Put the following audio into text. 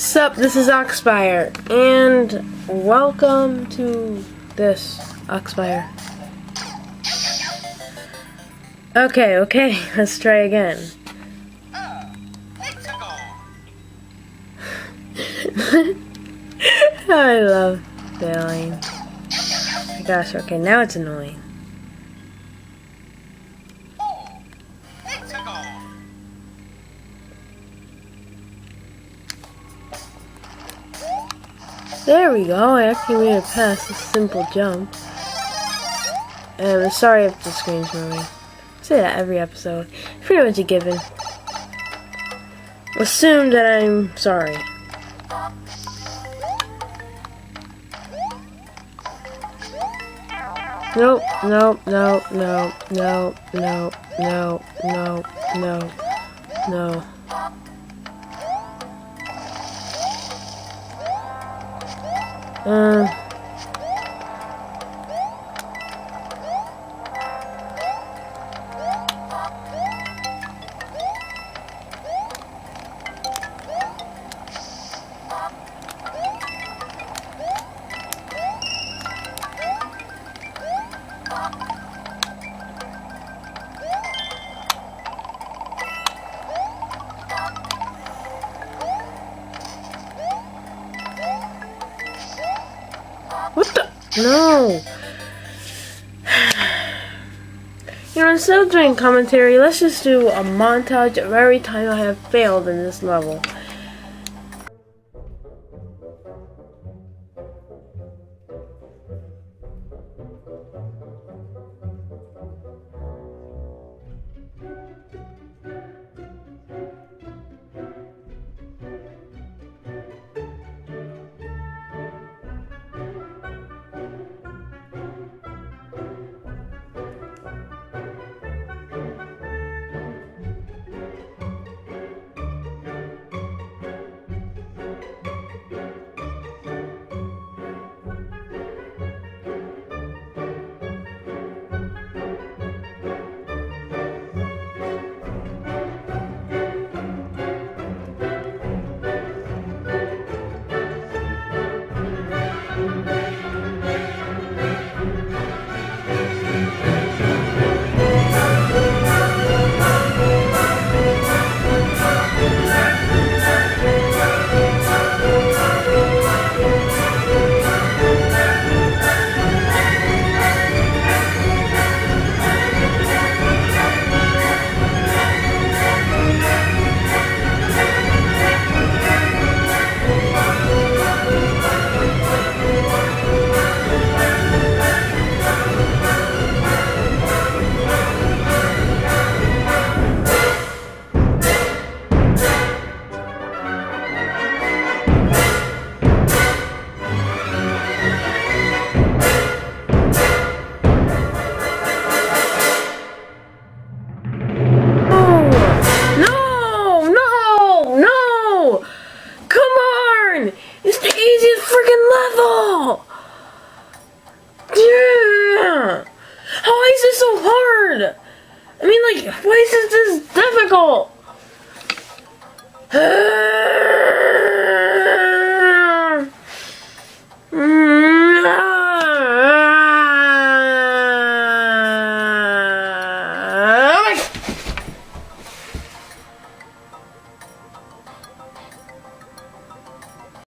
Sup, this is Oxfire, and welcome to this Oxfire. Okay, okay, let's try again. I love failing. Gosh, okay, now it's annoying. There we go, I actually made it past a simple jump. And I'm sorry if the screen's moving. I say that every episode. Pretty much a given. Assume that I'm sorry. Nope, nope, no, no, no, no, no, no, no, no. 嗯 What the? No. You know, instead of doing commentary, let's just do a montage of every time I have failed in this level. Easiest freaking level! Yeah! How is this so hard? I mean, like, why is this this difficult? Ah!